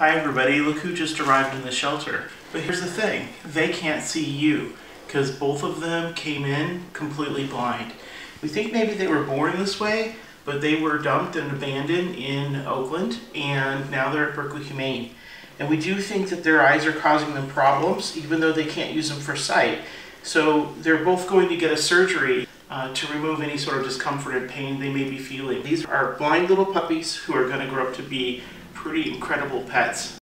Hi everybody, look who just arrived in the shelter. But here's the thing, they can't see you because both of them came in completely blind. We think maybe they were born this way, but they were dumped and abandoned in Oakland and now they're at Berkeley Humane. And we do think that their eyes are causing them problems even though they can't use them for sight. So they're both going to get a surgery uh, to remove any sort of discomfort and pain they may be feeling. These are blind little puppies who are going to grow up to be pretty incredible pets.